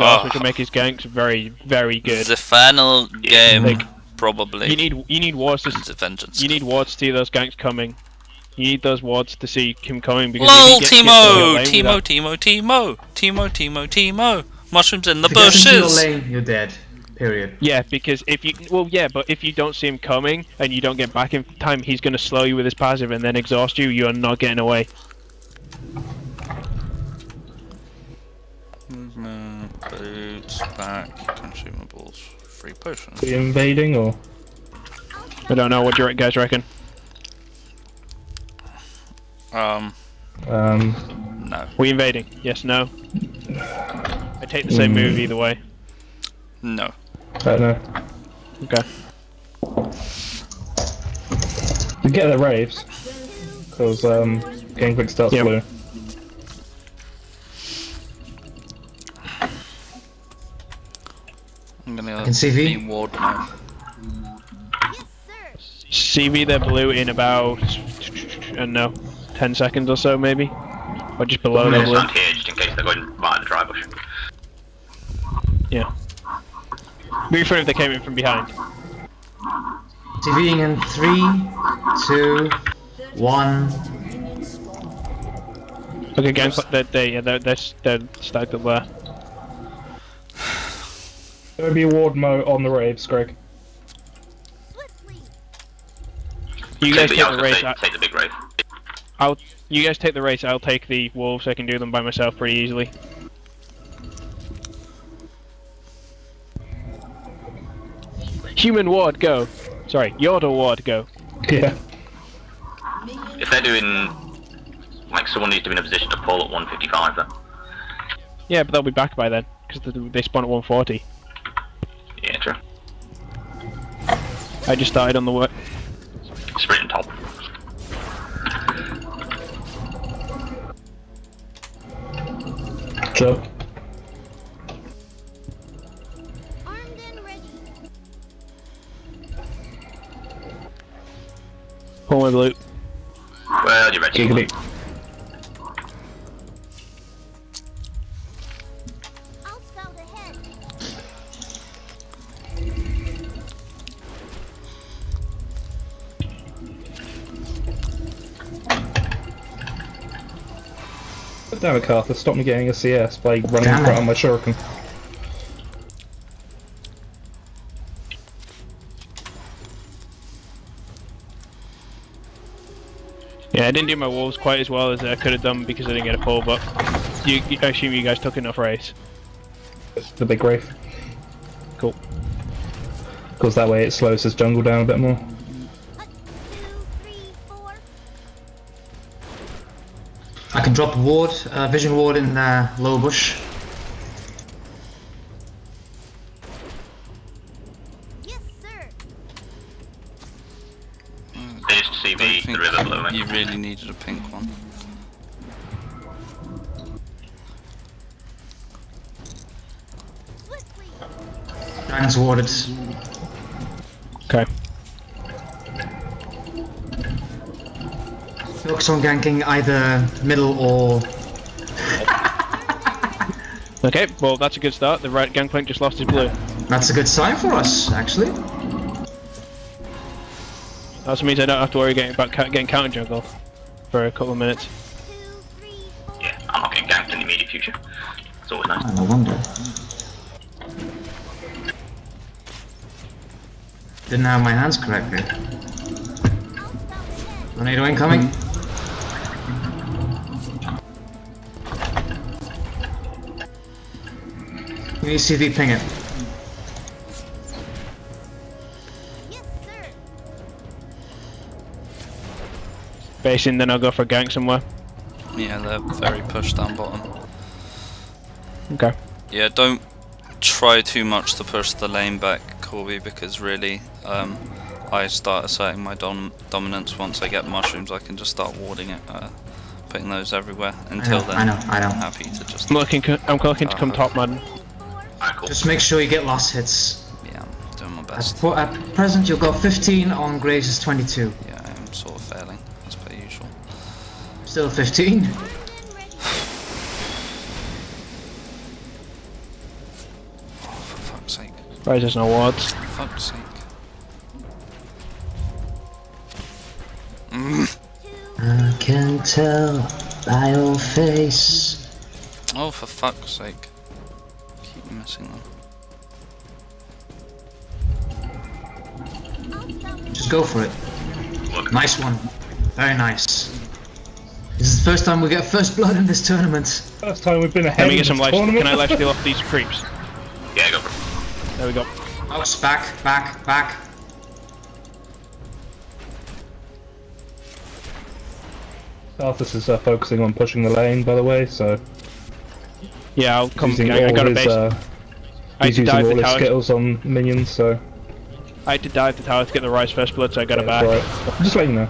Oh. which ah. will make his ganks very, very good. The final game, Like, probably. You need you need wards to the vengeance. you need wards to see those ganks coming. You need those wards to see him coming because LOL, if he gets hit, Teemo, he'll Teemo, Teemo, Teemo, Teemo, Teemo, Teemo. Mushrooms in the If you get into your bushes. lane, you're dead. Period. Yeah, because if you well, yeah, but if you don't see him coming and you don't get back in time, he's gonna slow you with his passive and then exhaust you. You are not getting away. Boots, back, consumables, free potions. Are you invading or? I don't know what do you guys reckon. Um, Um, no, We invading? Yes, no. I take the same Hmm. move either way. no. I don't know. Okay. We get the raves. Because, um, Game Quick starts Yep. blue. I'm gonna can CV. be ward now. CV their blue in about I don't know, ten seconds or so maybe, or just below One their blue. Stand here just in case they're going right at the dry bush. Yeah. Be funny if they came in from behind. TVing in three, two, one. Okay, gangs they're, they yeah they're they're, they're stacked up there. There would be a ward mo on the raves, Greg. You guys take the was race. say, I, take the big rave. I'll you guys take the race. I'll take the wolves. I can do them by myself pretty easily. Human ward, go. Sorry, Yorda ward, go. Yeah. If they're doing like someone needs to be in a position to pull at 155 then. Yeah, but they'll be back by then because they spawn at 140. Yeah, true. I just died on the work. Sprint top. Job. Armed and ready. Pull my blue. Well, you're ready. God damn it, Carter. Stop me getting a CS by running Damn in front it. of my shuriken. Yeah, I didn't do my wolves quite as well as I could have done because I didn't get a pull, but you, you, I assume you guys took enough race. It's the big rave. Cool. Because that way it slows his jungle down a bit more. Drop a ward, uh, vision ward in uh, low bush. Yes, sir. Finished I CV, don't the river blue. think you really needed a pink one. Swiftly. Dragon's warded. Okay. Focus on ganking either middle or. Okay, well that's a good start. The right gangplank just lost his blue. That's a good sign for us, actually. That also means I don't have to worry about getting counter jungle for a couple of minutes. Two, three, four. Yeah, I'm not getting ganked in the immediate future. It's always nice. No wonder. Didn't have my hands correctly. Tornado incoming. You need CV ping it. Yes. Basing, then I'll go for a gank somewhere. Yeah, they're very pushed down bottom. Okay. Yeah, don't try too much to push the lane back, Corby, because really, um, I start asserting my dom dominance once I get mushrooms. I can just start warding it, uh, putting those everywhere. Until know, then, I know, I know. I'm happy to just I'm looking. I'm looking to come Uh, top, man. Alright, cool. Just make sure you get last hits. yeah, I'm doing my At, best. for, at present, you've got 15 on Grace's 22. Yeah, I am sort of failing as per usual. Still 15. Armed and ready. fuck's sake. Ryze has no wards. Fuck's sake. Mm. I can tell by your face. Oh, for fuck's sake. Keep missing them. I'll stop it. Just go for it. Look, Nice one. Very nice. This is the first time we get first blood in this tournament. First time we've been ahead. Let me get some life. Can I life steal off these creeps? yeah, go for it. There we go. Ouch, back, back, back. Karthus is uh, focusing on pushing the lane, by the way, so Yeah, I'll come. using I, I all got a his, base. uh, I had he's to using dive all the his tower. skittles on minions, so I had to dive the tower to get the Ryze first blood, so I got it back. right. Just let you know.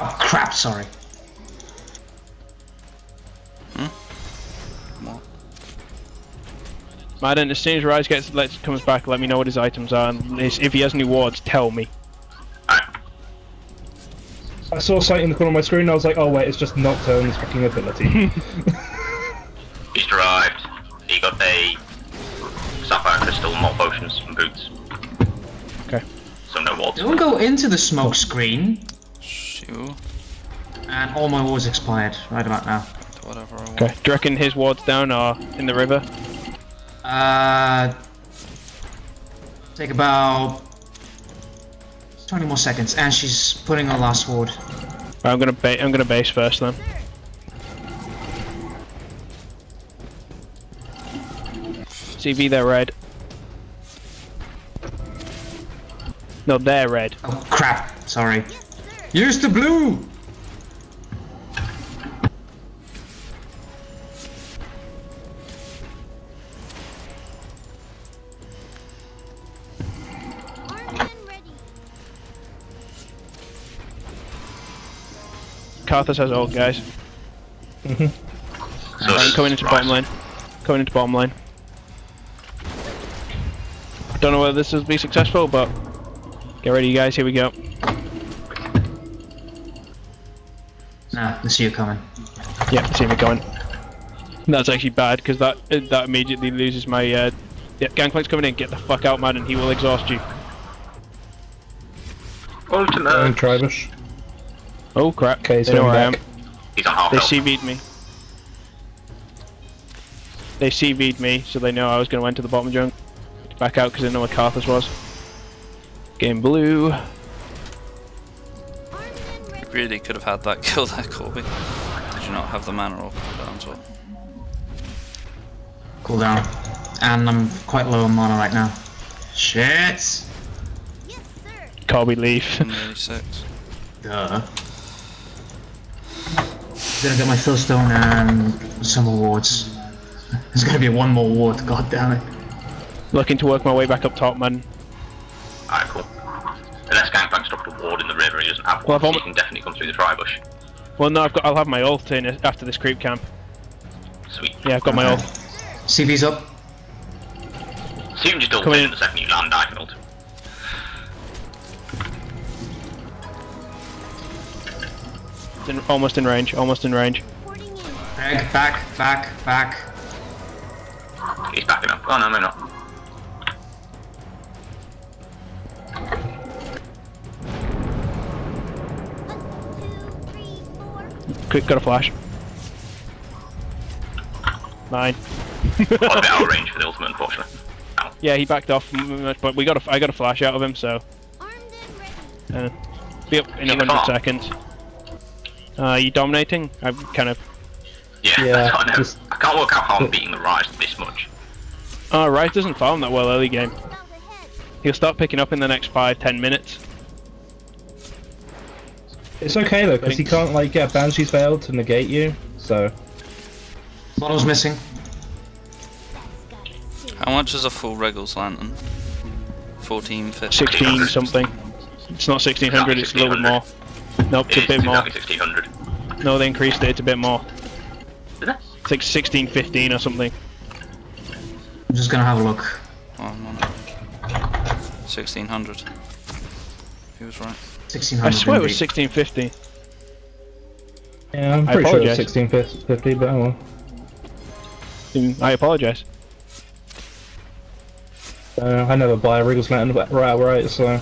Oh crap, sorry. Hmm? What? Madden, as soon as Ryze gets let comes back, let me know what his items are, and his- if he has any wards, tell me. I saw sight in the corner of my screen, and I was like, oh wait, it's just Nocturne's fucking ability. He's arrived. He got a sapphire crystal, more potions, and boots. Okay. So no walls. Don't go into the smoke screen. Shoo. And all my wards expired right about now. Whatever I want. Okay. Do you reckon his wards down are in the river? Uh, take about 20 more seconds, and she's putting her last ward. I'm gonna ba I'm gonna base first then. CV, they're red. No, they're red. Oh crap, sorry. Use the blue! Armed and ready. Karthus has ult, guys. So I'm does coming into Ryze. bottom lane. Coming into bottom lane. I don't know whether this will be successful, but get ready, you guys. Here we go. Nah, I see you coming. Yeah, see me going. That's actually bad because that that immediately loses my. Uh, yeah, Gangplank's coming in. Get the fuck out, man, and he will exhaust you. Ultimate. and Tribush. Oh crap! Okay, they so know I'm I am. He's on They health. CV'd me. They CV'd me, so they know I was going to enter the bottom junk. Back out because I know where Karthus was. Game blue. Armed and ready. Really could have had that kill there, Corby. Did you not have the mana or cooldowns or? Cool down. And I'm quite low on mana right now. Shit! Yes, sir. Corby leave. Nearly six. Duh. Gonna get my Philstone and some awards. There's gonna be one more ward, god damn it. Looking to work my way back up top, man. Alright, cool. Unless Gangplank's dropped a ward in the river, he doesn't have Well, one, I've so he can definitely come through the tri bush. Well, no, I've got. I'll have my ult in after this creep camp. Sweet. Yeah, I've got my ult. CV's up. So you can just ult in in. the second you land, I can ult. In, almost in range. Almost in range. Reporting. Back, back, back, back. He's backing up. Oh no, no, no. Quick, got a flash. Nine. Got a bit out of range for the ultimate, unfortunately. Ow. Yeah, he backed off, m- m- but we got a. I got a flash out of him, so Armed uh, be up in a hundred seconds. Uh, you dominating? I'm kind of. Yeah, Yeah, that's what I know. just- I can't work out how I'm beating the Ryze this much. Oh, Ryze doesn't farm that well early game. He'll start picking up in the next five, ten minutes. It's okay though, because he can't like get Banshee's Veil to negate you, so Bottle's missing. How much is a full Wriggle's Lantern? 14, 15? 16 something. It's not 1600, it's a little bit more. Nope, it's a bit more. 1600. No, they increased it, it's a bit more. Is it? It's like 16, 15 or something. I'm just gonna have a look. Oh, I'm 1600. He was right. 1600. I swear it was 1650. yeah, I'm pretty sure apologise. it's 1650, but oh well. I apologise. Uh, I never buy a Wriggle's Lantern right outright, so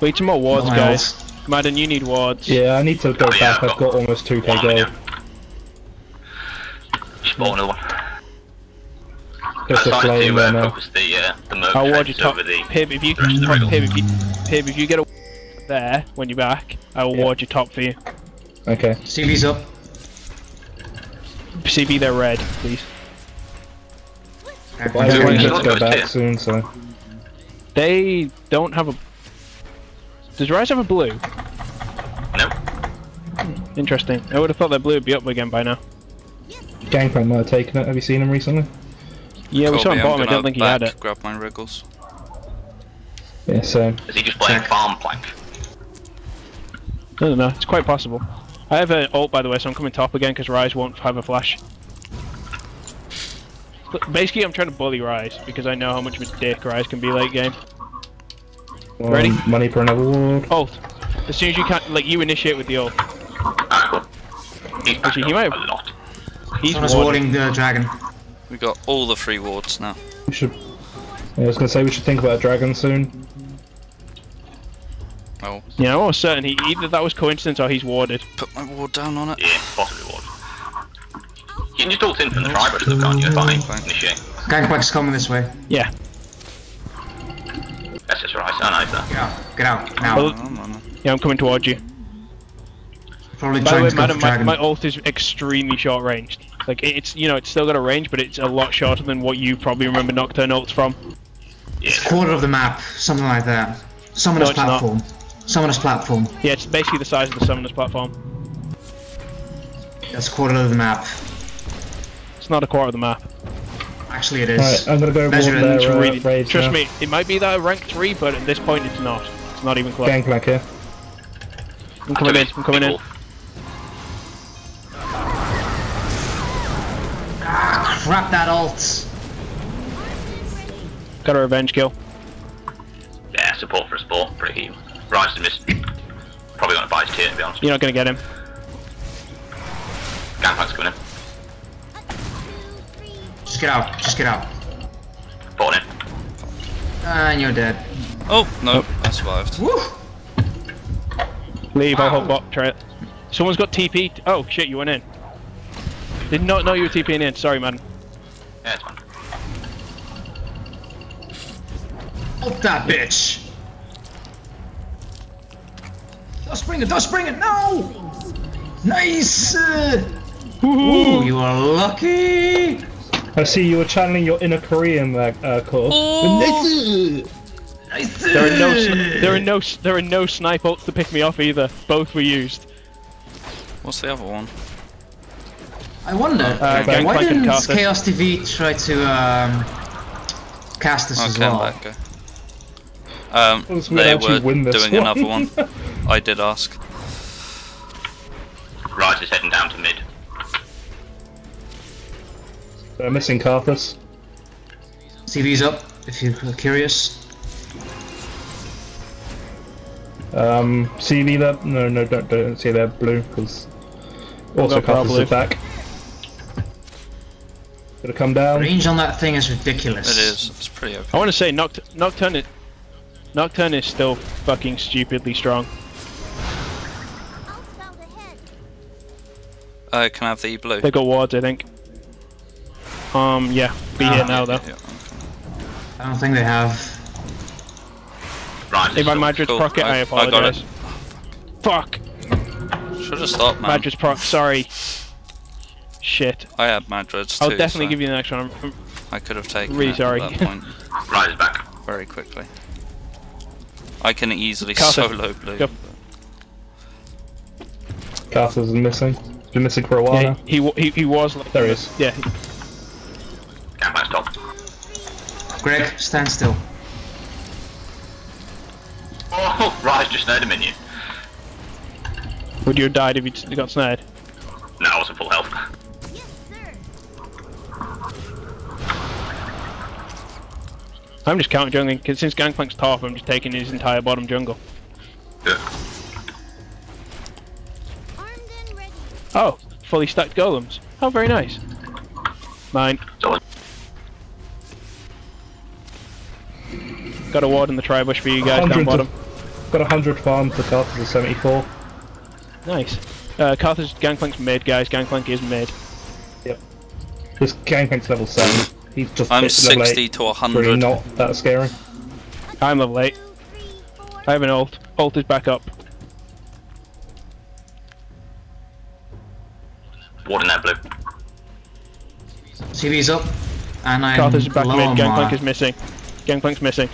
We need some more wards, Not guys. ult. Madden, you need wards. yeah, I need to go Oh, yeah, back. I've I've got almost 2k One gold. you. Just bought another one. Just I a started flame to there uh, now. focus the, the merc I'll ward you top. over the... Pib, if you the rest of the Pib, Wriggle's. if you Pib, if you get a there when you're back, I will Yeah. ward you top for you. Okay. CV's up. CB, they're red, please. I Okay. was Yeah, to go Yeah. back soon, so. They don't have a. Does Ryze have a blue? No. Interesting. I would have thought that blue would be up again by now. Gangplank might have taken it. Have you seen him recently? Yeah, we saw him Colby, I'm bottom. I don't think he had back, it. Grab my Wriggle's. Yeah, so. Is he just playing Check. farm plank? I don't know. It's quite possible. I have an ult by the way, so I'm coming top again because Ryze won't have a flash. Basically, I'm trying to bully Ryze because I know how much of a dick Ryze can be late game. Um, Ready? Money for another ward. Ult. As soon as you can, like you initiate with the ult. Alright, cool. He's back Actually, he up might have- a lot. He's Someone's warded. warding the dragon. We got all the free wards now. We should. Yeah, I was gonna say we should think about a dragon soon. I'll Yeah, I'm almost certain he either that was coincidence or he's warded. put my ward down on it. Yeah, possibly ward. You can just ult in from the tri stuff, can't you? Fine. Fine. Initiate. Gangplank's coming this way. Yeah. That's just right. Oh, nice. Get out. Get out. Now. Well, oh, I'm. Yeah, I'm coming towards you. Probably By the way, madam, my, dragon. my ult is extremely short ranged. Like it's you know it's still got a range, but it's a lot shorter than what you probably remember Nocturne ults from. Yeah. Quarter of the map. Something like that. Summoner's No, it's not. platform. Summoner's platform. Yeah, it's basically the size of the summoner's platform. That's quarter of the map. It's not a quarter of the map. Actually, it is. Alright, I'm gonna go ward Measure it, there. Uh, really, trust now. me, it might be that rank three, but at this point it's not. It's not even close. Gangplank here. I'm coming in. I'm coming in. Crap that ult. Got a revenge kill. Yeah, support for a sport. Pretty key. Ryze to miss. Probably gonna buy his tier to be honest. You're not gonna get him. Gangplank's coming in. Two, three, Just get out. Just get out. Bought in. And you're dead. Oh no, oh. I survived. Woo! Leave. I'll Wow. hold bot. Try it. Someone's got TP. Oh shit, you went in. Did not know you were TPing in. Sorry, man. Yeah, it's fine. Ult that bitch. Dust bring it. Dust bring it. No. Nice. Ooh, you are lucky. I see you were channeling your inner Korean uh, uh, core. Nice. There are no. sn- There are no. There are no snipe ults to pick me off either. Both were used. What's the other one? I wonder. Uh, why didn't Chaos TV try to um, cast this as well? back go. Um, Well, they were doing one. another one. I did ask. Ryze is heading down to mid. Uh, missing Karthus. CV's up. If you're curious. Um, CV there? No, no, don't, don't see there. Blue, because also got Karthus blue. is back. Gonna come down. Range on that thing is ridiculous. It is. It's pretty okay. I want to say Noct- Nocturne. Nocturne is still fucking stupidly strong. I'll ahead. Uh, can I have the blue? They got wards, I think. Um, yeah. Be Ah. here now though. Yeah, okay. I don't think they have. Right, is If I'm still- Madred's Cool, proc it, I, I- I got apologize. it. Fuck! Should have stopped, man. Madred's proc, sorry. Shit. I had Madred's too. I'll definitely so give you the next one. I'm- I could have taken really it sorry. at that point Ryze back. very quickly. I can easily Karthus, solo blue. go. Karthus is missing. He's been missing for a while Yeah, now. he, he, he was like. There he is. Yeah, Gangplank's top. Greg, stand still. Oh, Ryze just snared a minion. would you have died if you got snared? No, I was in full health. I'm just counter jungling, because since Gangplank's top, I'm just taking his entire bottom jungle. Good. Armed and ready. Oh, fully stacked golems. Oh, very nice. Mine. Got a ward in the tri-bush for you guys down 100 bottom. Got a 100 farm for Karthus of 74. Nice. Uh, Karthus Gangplank's mid, guys. Gangplank is mid. Yep. This Gangplank's level 7. He's just I'm 60 8. to Really 100. not that scary. I'm level 8. Two, three, four. I have an ult. Ult is back up. Warden that blue. CV's up. And I'm Karthus is back low mid. on Gangplank is missing. Gangplank's missing.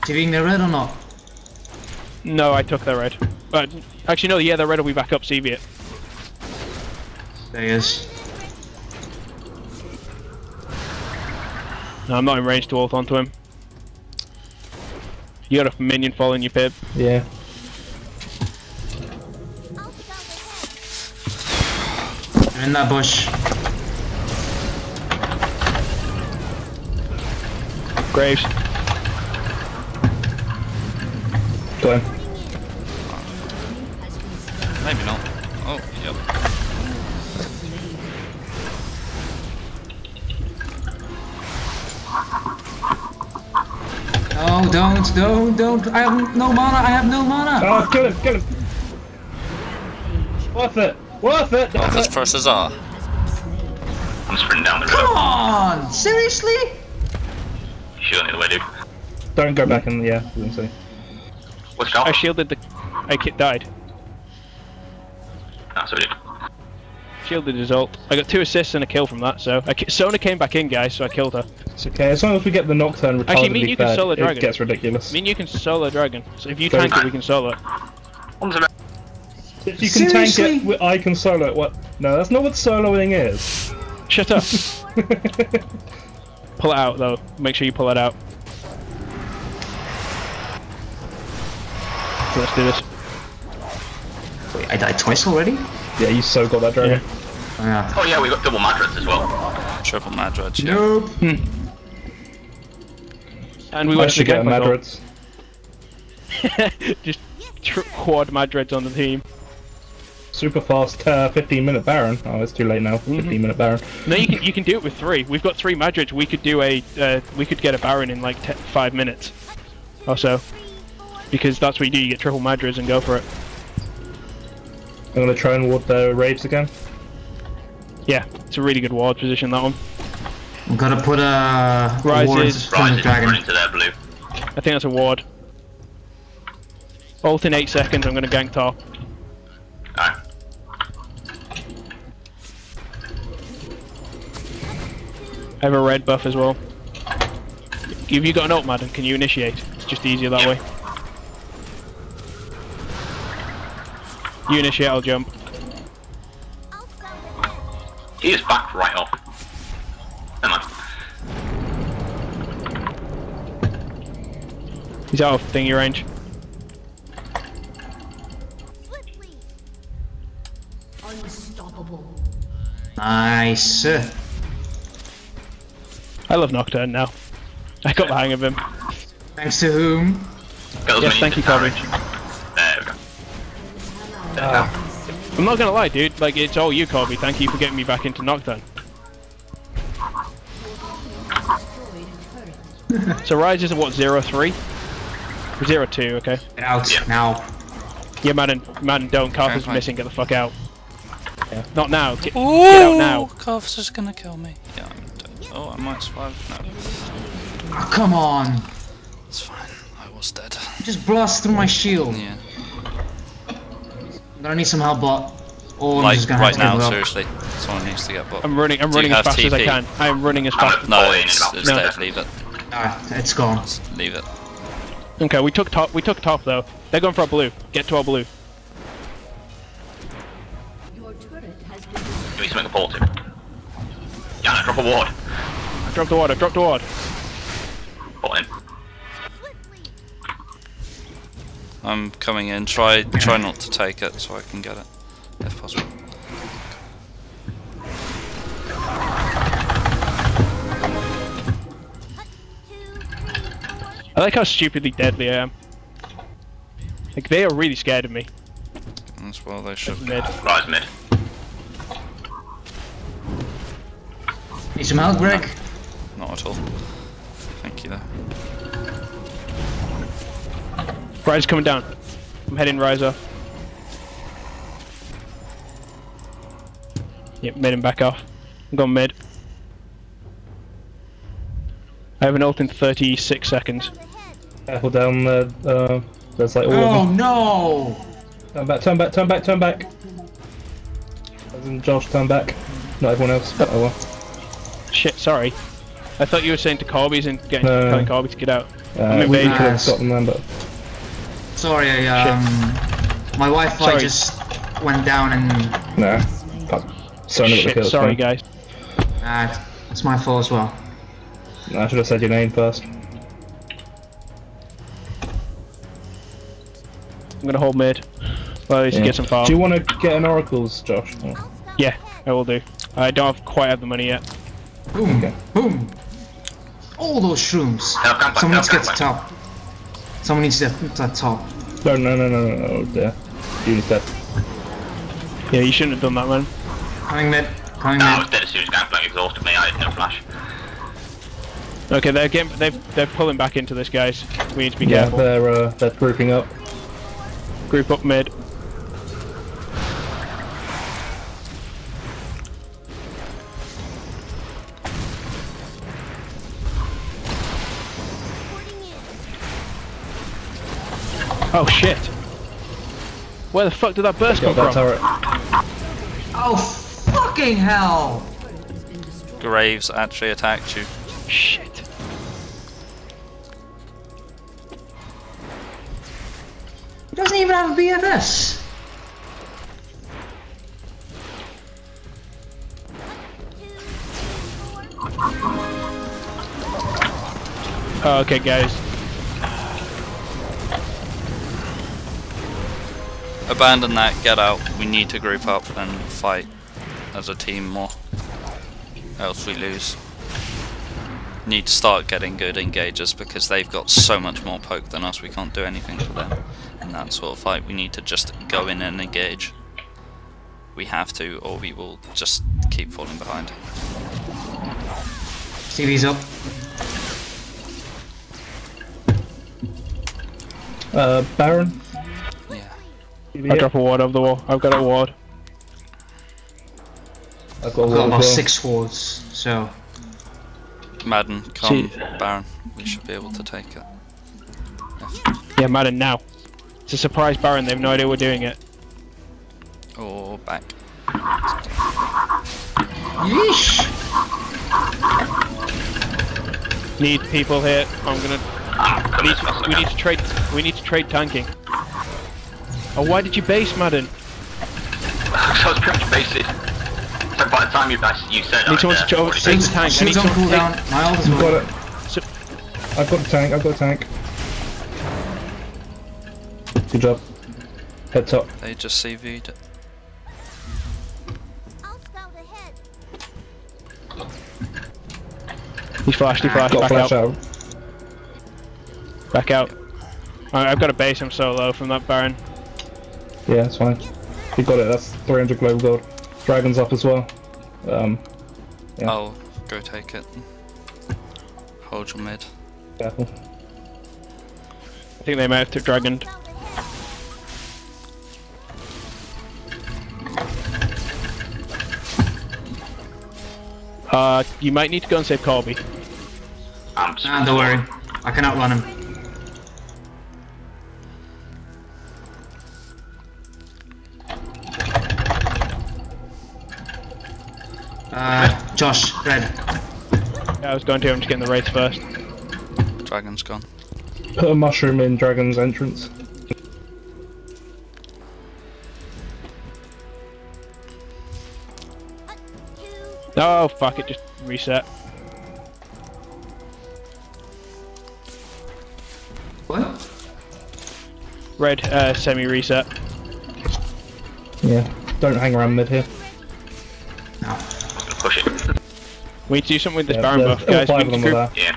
CVing the red or not? No, I took their red. But, actually, no, yeah, their red will be back up. CV it. There he is. No, I'm not in range to ult onto him. You got a minion following you, Pip. Yeah. I'll scout ahead. I'm in that bush. Graves. Got him. No, don't, don't, don't. I have no mana. I have no mana. Oh, kill him, kill him! Worth it! Worth it! Oh, this presses are. I'm sprinting down the road. Come on! Seriously? Shooting the other way, dude. Don't go back in, yeah, I was gonna say. What's Charles? I shielded the. I ki- died. Ah, so dude. Shielded his ult. I got two assists and a kill from that, so. I ki- Sona came back in, guys, so I killed her. It's okay, as long as we get the Nocturne retardedly Actually, me and you can fed, solo it gets ridiculous. I mean, you can solo Dragon, so if you Sorry. tank it, we can solo it. If you can tank it, I can solo it. What? No, that's not what soloing is. Shut up. pull it out, though. Make sure you pull it out. So let's do this. Wait, I died twice already? Yeah, you so got that dragon. Oh, yeah. Oh yeah, we got double Madreds as well. Triple Madred. Yeah. Nope. And we I went to should get a Gangplank ult. Madreds. Just tr- quad Madreds on the team. Super fast, uh, 15 minute Baron. Oh, it's too late now. Mm-hmm. 15 minute Baron. No, you can you can do it with three. We've got three Madreds. We could do a uh, we could get a Baron in like te- five minutes or so, because that's what you do. You get triple Madreds and go for it. I'm gonna try and ward the Raves again. Yeah, it's a really good ward position that one. I'm gonna put a Ryze's. Ryze's. from Ryze dragon. running to blue. I think that's a ward. Ult in eight seconds. I'm gonna gank top. Alright. I have a red buff as well. If you got an ult, Madden, can you initiate? It's just easier that Yeah. way. You initiate, I'll jump. I'll scout ahead. He is back right off. Never mind. He's out of thingy range. Swiftly. Nice. I love Nocturne now. I got the hang of him. Thanks to whom? Yes, thank you, Kobe. I'm not gonna lie, dude. Like, it's all you, Corby. Thank you for getting me back into knockdown. so Ryze is at what, 03? 02, okay. Get out Yeah. now. Yeah, Madden, Madden, don't. Karthus fine. missing. Get the fuck out. Not now. Get, get out now. Karthus is gonna kill me. Yeah, I'm dead. Oh, I might survive. No, Oh, come on. it's fine. I was dead. Just blast through my shield. Yeah. I'm gonna need some help, but. Oh, I'm Like just gonna right have to now, it up. seriously. Someone needs to get booked. I'm running. I'm Do running as have fast as I can. I am running as I'm fast. gonna No, pull in in it's, it's two dead. Leave it. Alright, it's gone. Just leave it. Okay, we took top. We took top though. They're going for a blue. Get to our blue. Give me something to pull to. Yeah, drop a ward. Drop the water. Drop the water. Pull in. Swiftly. I'm coming in. Try try not to take it so I can get it, if possible. I like how stupidly deadly I am. Like they are really scared of me. As well, they should. Mid. Ryze mid. Need some help, Greg? Not at all. Thank you though. Ryze coming down. I'm heading Ryze off. Yep, made him back off. I'm going mid. I have an ult in 36 seconds. Careful down there. Uh, there's like all Oh of them. no! Turn back, turn back, turn back, turn back. As in Josh, turn back. Not everyone else. But oh well. Shit, sorry. I thought you were saying to Corby's and getting No. telling Corby to get out. Uh, I'm in we base. could have got them but Sorry, I, um, my Wi-Fi Sorry. just went down and nah. Fuck. Son of a Shit, kill, sorry fine. guys. uh, it's my fault as well. I should have said your name first. I'm gonna hold mid. Well, at least Yeah. get some farm. Do you want to get an oracles, Josh? Oh, Yeah, I will do. I don't have, quite have the money yet. Boom, Okay. boom. All those shrooms. Help, come back, Someone needs to get to top. Someone needs to get that top. No, no, no, no, no, no. There. Union's dead. Yeah, you shouldn't have done that, man. Coming mid. Coming No, I mid. was dead as soon as Gangplank exhausted me. I had no flash. Okay, they're getting, they're, they're pulling back into this, guys. We need to be Yeah, careful. Yeah, they're uh, they're grouping up. Group up mid. Oh shit! Where the fuck did that burst come that from? turret. Oh, fucking hell! Graves actually attacked you. Shit. He doesn't even have a BFS. Oh, okay, guys. Abandon that, get out. We need to group up and fight as a team more. Else we lose. Need to start getting good engagers because they've got so much more poke than us. We can't do anything to them in that sort of fight. We need to just go in and engage. We have to, or we will just keep falling behind. CV's up. Uh, Baron. Yeah. I'll drop a ward over the wall. I've got a ward. I've got a I've got wall about well. six wards, so. Madden, come, See- Baron. We should be able to take it. Yeah, Madden now. It's a surprise Baron. They have no idea we're doing it. Or back. Yeesh! Need people here. I'm gonna. Ah, Need, goodness, that's we need to trade. We need to trade tanking. Oh, why did you base Madden? so I was pretty much basic. So by the time you guys you said Need I'd, someone uh, to over- already take Shields, the tank. I shields need on someone to cooldown. My ult is I've got it. So, I've got a tank. I've got a tank. Good job. Head top. They just CV'd it. I'll scout ahead. he flashed. He flashed. Back flash out. out. Back out. Alright, I've got a base. I'm so low from that Baron. Yeah, that's fine. You got it. That's 300 global gold. Dragons up as well. Um, Yeah. I'll go take it. Hold your mid. careful. I think they might have to dragoned. Scout. Uh, you might need to go and save Corby. I'm just don't worry. I can outrun him. Uh, Josh, red. Yeah, I was going to. I'm just getting the raids first. Dragon's gone. Put a mushroom in Dragon's entrance. Oh fuck! It just reset. What? Red uh, semi reset. Yeah. Don't hang around mid here. We need to do something with this Yeah, Baron buff, all guys. We need, of them are group, there. Yeah.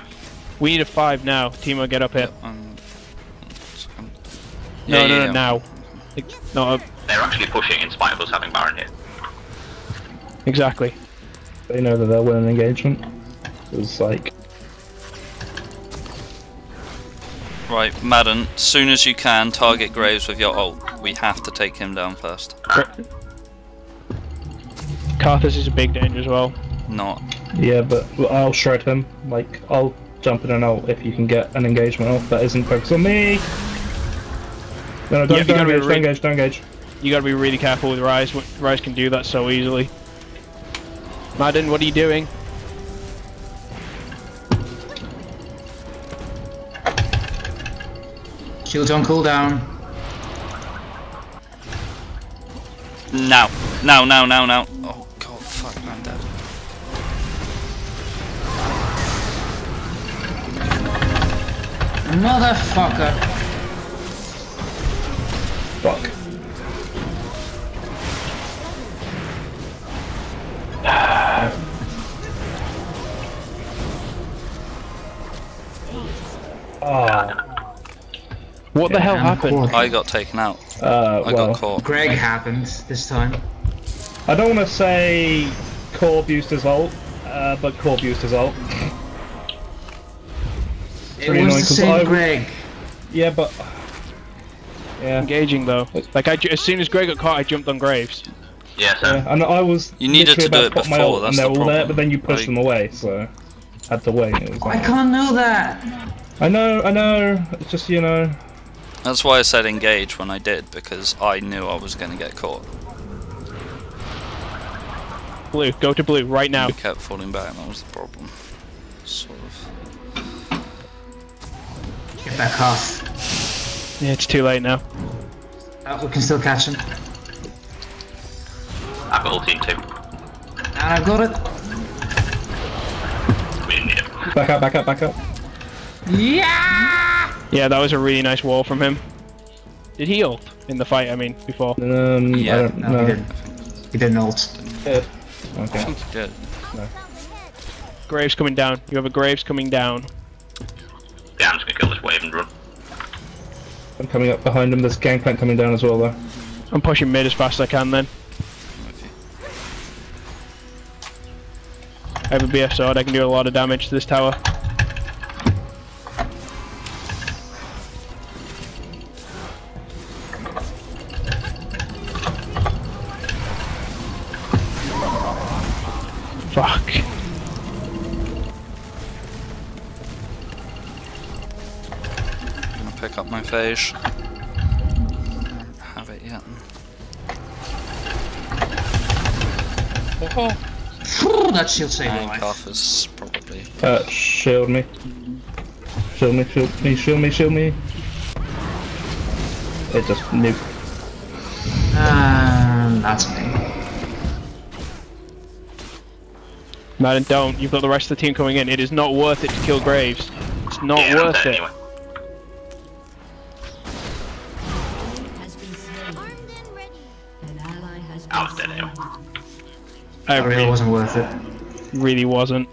we need a five now. Teemo, get up here. Um, second. No, Yeah, no, yeah, no, yeah. now. Like, No, uh, They're actually pushing in spite of us having Baron here. exactly. They know that they'll win an engagement. It's like Right, Madden, soon as you can, target Graves with your ult. We have to take him down first. Karthus is a big danger as well. Not. Yeah, but I'll shred him. Like, I'll jump in and out if you can get an engagement off that isn't focused on me. No, no, don't, Yeah, don't engage, don't engage, don't engage. You gotta be really careful with Ryze. Ryze can do that so easily. Madden, what are you doing? Shields on cooldown. Now. Now, now, now, now. Motherfucker. Fuck. Ah, What the hell happened? caught. I got taken out. uh, I well, got caught. Greg happened this time. I don't want to say Corb used his ult, uh, but Corb used his ult. It Pretty annoying was the 'cause same I- Greg. Yeah, but yeah, Engaging though. Like I, as soon as Greg got caught, I jumped on Graves. Yeah, yeah, and I was You needed literally to do about it pop my before, ult, that's and they're the all there, but then you pushed Like- them away, so had to wait. It was I can't know that. I know, I know. It's just you know. That's why I said engage when I did, because I knew I was going to get caught. Blue, go to blue right now. I kept falling back, that was the problem. Sort of. Get back off. Yeah, it's too late now. Oh, we can still catch him. I've got ulti too. And I've got it. We didn't it. Back up, back up, back up. Yeah! Yeah, that was a really nice wall from him. Did he ult in the fight? I mean, before. Um, Yeah. I don't No, know. he didn't. He didn't ult. Yeah. Okay. Good. Graves coming down. You have a Graves coming down. Yeah, I'm just gonna kill this wave and run. I'm coming up behind him. There's gangplank coming down as well, though. I'm pushing mid as fast as I can then. With. I have a BF sword. I can do a lot of damage to this tower. Pick up my phage. Have it yet. oh. that shield saved my life. Handcuff is probably. Uh, shield me. Shield me, shield me, shield me, shield me. It just nuked. Um, that's me. Madden, don't. You've got the rest of the team coming in. It is not worth it to kill Graves. It's not yeah, worth it. anyway. I It really really, wasn't worth it. really wasn't.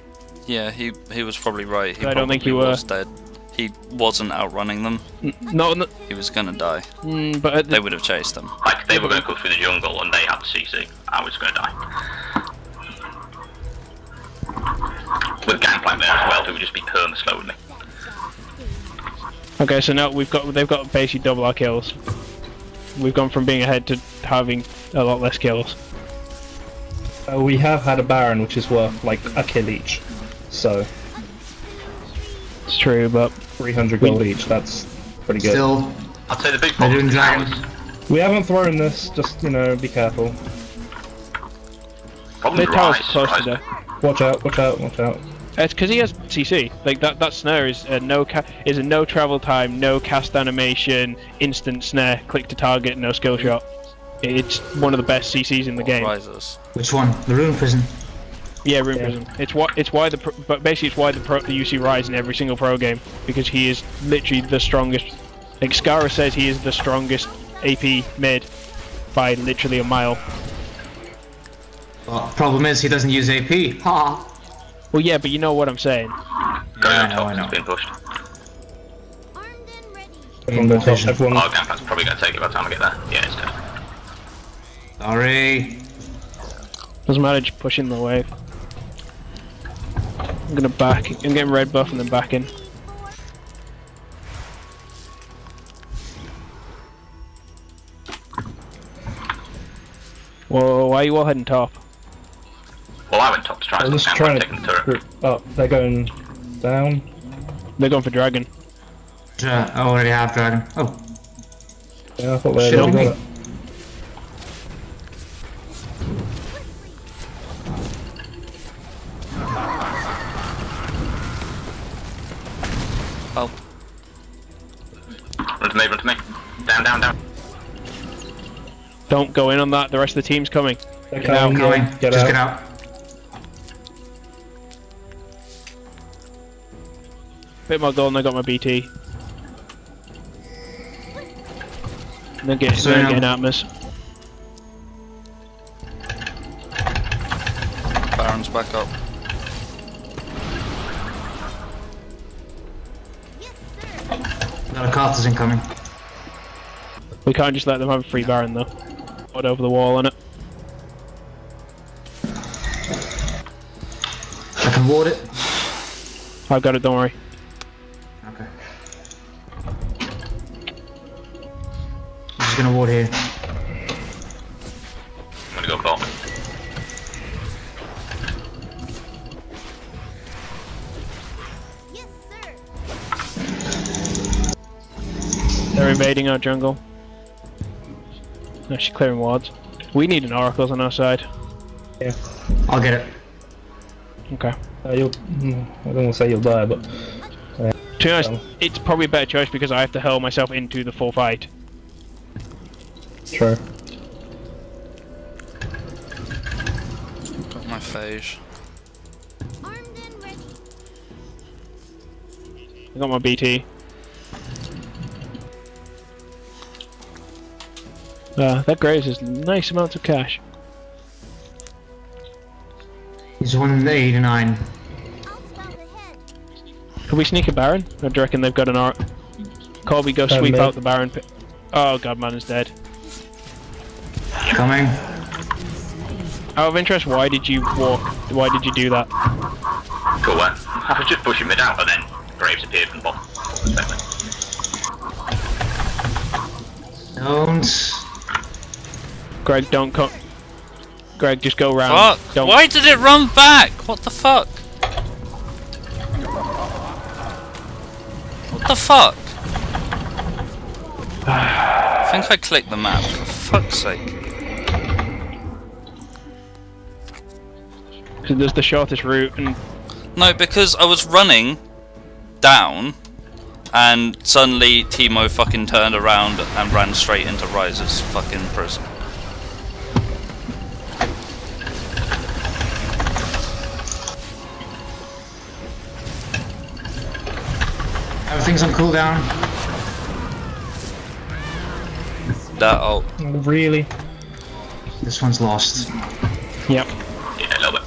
Yeah, he he was probably right. He I don't think he you were. was dead. He wasn't outrunning them. No, Not, in the- He was gonna die. mm, but at They would have chased him. Like, they were gonna go through the jungle and they had the CC. I was gonna die. With Gangplank there as well, who would just be perma slowing me. okay, so now we've got they've got basically double our kills. We've gone from being ahead to having a lot less kills. Uh, we have had a Baron, which is worth like a kill each. So, It's true, but 300 gold each, that's pretty good. Still, I'd say the big They're problem doing now dragons. We haven't thrown this, just, you know, be careful. problem their tower's Ryze. close to Ryze- there. Watch out, watch out, watch out. It's because he has CC. Like that that snare is a no ca- is a no travel time, no cast animation, instant snare, click to target, no skill shot. It's one of the best CCs in the game. Ryze's. Which one? The Rune Prison. Yeah, Rune Yeah. Prism. It's what it's why the pro, but basically it's why the pro, the you see Ryze in every single pro game because he is literally the strongest. Like Skara says, he is the strongest AP mid by literally a mile. Well, problem is he doesn't use AP. Ha! Well, yeah, but you know what I'm saying. Going Yeah, I on know, top I has know. been pushed. Armed. Everyone goes Vision. up, everyone. Oh, Gangplank's probably gonna take it by the time I get there. Yeah, it's dead. Sorry. Doesn't matter, just pushing the wave. I'm gonna back, I'm getting red buff and then back in. Whoa, why are you all heading top? Well, I went top to try and just trying to the turret. Oh, They're going down. They're going for dragon. I already have dragon. Oh. Yeah, I thought they. Don't go in on that. The rest of the team's coming. They're Get out, coming, coming. yeah, Get Just out. get out. Bit more gold and I got my BT. They're getting, So they're now- getting at us. Baron's back up. Yes, sir. Got a Karthus incoming. We can't just let them have a free Baron though. Put over the wall on it. I can ward it. I've got it, don't worry. Okay. I'm just gonna ward here. I'm gonna go bot. Yes. They're invading our jungle. No, she's clearing wards. We need an oracles on our side. Yeah. I'll get it. Okay. Uh, you'll, mm, I don't want to say you'll die, but To be honest, Um. it's probably a better choice because I have to hurl myself into the full fight. sure. Got my phage. Armed and ready. I got my BT. Uh, that Graves is nice amounts of cash. He's 189. I'll spout ahead. Can we sneak a Baron? I do you reckon they've got an or Colby, go sweep out the Baron. pi- Oh god, man is dead. Coming. Out of interest, why did you walk? Why did you do that? Go away. I was just pushing mid out, and then Graves appeared from the bottom. Don't. Greg, don't come. Greg, just go round. Fuck! Don't. Why did it run back? What the fuck? What the fuck? I think I clicked the map, for fuck's sake. There's the shortest route, and No, because I was running down, and suddenly Teemo fucking turned around and ran straight into Ryze's fucking prison. Everything's on cooldown. That ult. Really? This one's lost. yep. Yeah, a little bit.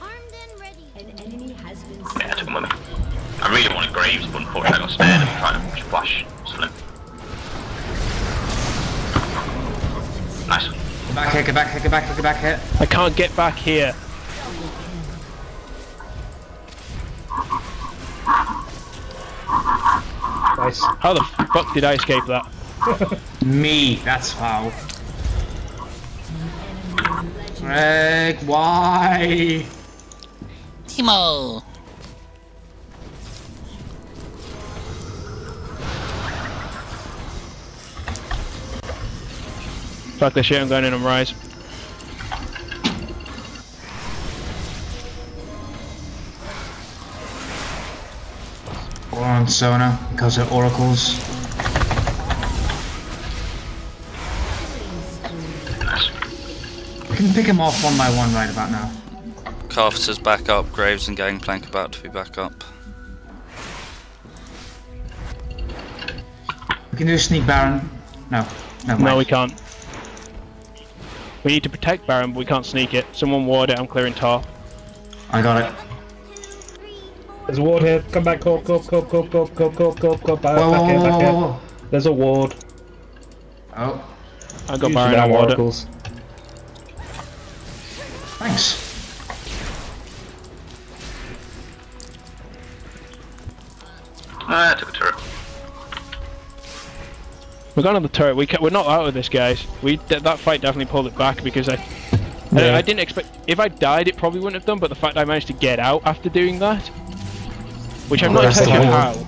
Armed and ready. An enemy has been Yeah, I took him with. I really wanted Graves, but unfortunately I got spared and trying to flash here, get back here, get back here, get back here. I can't get back here. Nice. How the fuck did I escape that? Me, that's how. Greg, why? Teemo! Fuck this shit, I'm going in on Ryze. Or on Sona, because of oracles. We can pick him off one by one right about now. Carpenters back up, Graves and Gangplank about to be back up. We can do a sneak baron. No, no, No, we can't. We need to protect Baron, but we can't sneak it. Someone ward it, I'm clearing top. I got it. There's a ward here. Come back, Corp, Corp, Corp, Corp, Corp, Corp, Corp, Corp, Corp. Back, Whoa, back whoa, here, back whoa, whoa, whoa. There's a ward. Oh, I got Use Baron, your I damn ward it. thanks. We're going on the turret. We ca- we're not out of this, guys. We th- that fight definitely pulled it back because I, I, Yeah. I didn't expect. If I died, it probably wouldn't have done. But the fact I managed to get out after doing that, which I'm Well, not that's sure how. whole-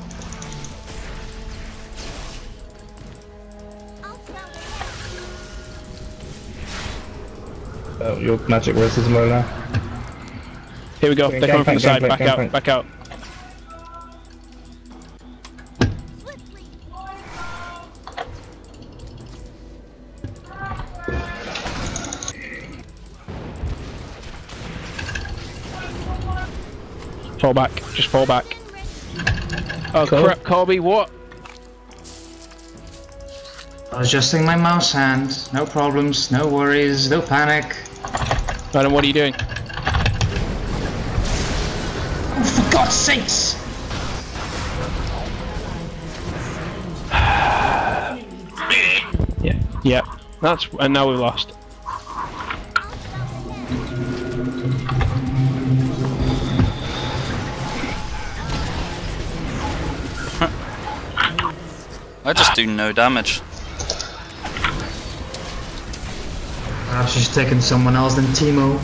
I'll spell the head. Oh, your magic resistant right now. Here we go. Gang They're coming from the plank, side. gang Back plank, out. gang Back out. Fall back. Just fall back. Oh Go. crap, Corby! What? I was adjusting my mouse hand. No problems, no worries, no panic. Madam, what are you doing? Oh, for God's sakes! Yeah. Yeah. That's and now we lost. I just ah. do no damage. Perhaps she's taking someone else than Teemo.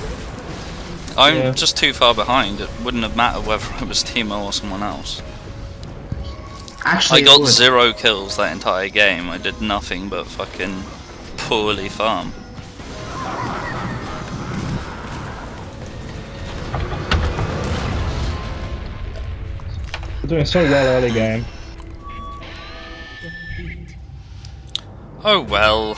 I'm Yeah. just too far behind. It wouldn't have mattered whether it was Teemo or someone else. Actually, I got zero kills that entire game. I did nothing but fucking poorly farm. We're doing so well early game. Oh well.